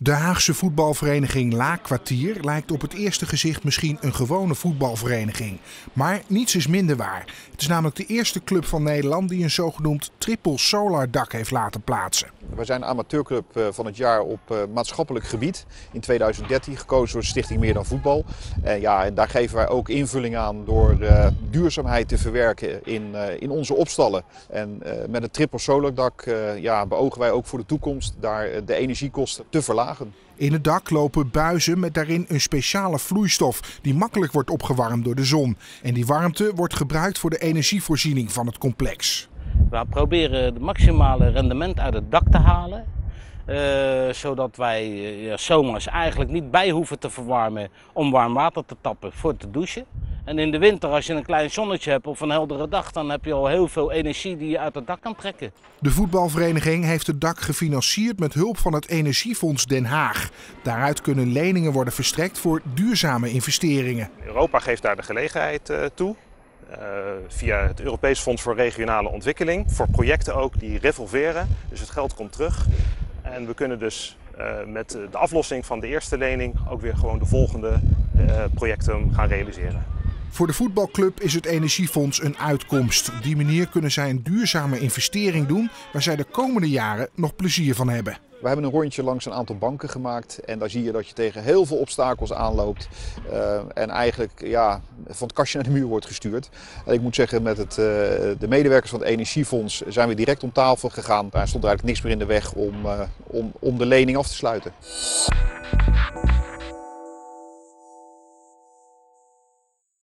De Haagse voetbalvereniging Laakkwartier lijkt op het eerste gezicht misschien een gewone voetbalvereniging. Maar niets is minder waar. Het is namelijk de eerste club van Nederland die een zogenoemd triple solar dak heeft laten plaatsen. We zijn amateurclub eh, van het jaar op eh, maatschappelijk gebied. In 2013 gekozen door de Stichting Meer dan Voetbal. En, ja, en daar geven wij ook invulling aan door uh, duurzaamheid te verwerken in, in onze opstallen. En met het triple solar dak ja, beogen wij ook voor de toekomst daar de energiekosten te verlagen. In het dak lopen buizen met daarin een speciale vloeistof die makkelijk wordt opgewarmd door de zon. En die warmte wordt gebruikt voor de energievoorziening van het complex. We proberen het maximale rendement uit het dak te halen. Uh, zodat wij uh, zomers eigenlijk niet bij hoeven te verwarmen om warm water te tappen voor te douchen. En in de winter, als je een klein zonnetje hebt of een heldere dag, dan heb je al heel veel energie die je uit het dak kan trekken. De voetbalvereniging heeft het dak gefinancierd met hulp van het Energiefonds Den Haag. Daaruit kunnen leningen worden verstrekt voor duurzame investeringen. Europa geeft daar de gelegenheid uh, toe. Uh, via het Europees Fonds voor Regionale Ontwikkeling. Voor projecten ook die revolveren. Dus het geld komt terug. En we kunnen dus uh, met de aflossing van de eerste lening ook weer gewoon de volgende uh, projecten gaan realiseren. Voor de voetbalclub is het Energiefonds een uitkomst. Op die manier kunnen zij een duurzame investering doen waar zij de komende jaren nog plezier van hebben. We hebben een rondje langs een aantal banken gemaakt en daar zie je dat je tegen heel veel obstakels aanloopt uh, en eigenlijk ja, van het kastje naar de muur wordt gestuurd. Ik moet zeggen, met het, uh, de medewerkers van het Energiefonds zijn we direct om tafel gegaan. Daar stond eigenlijk niks meer in de weg om, uh, om, om de lening af te sluiten.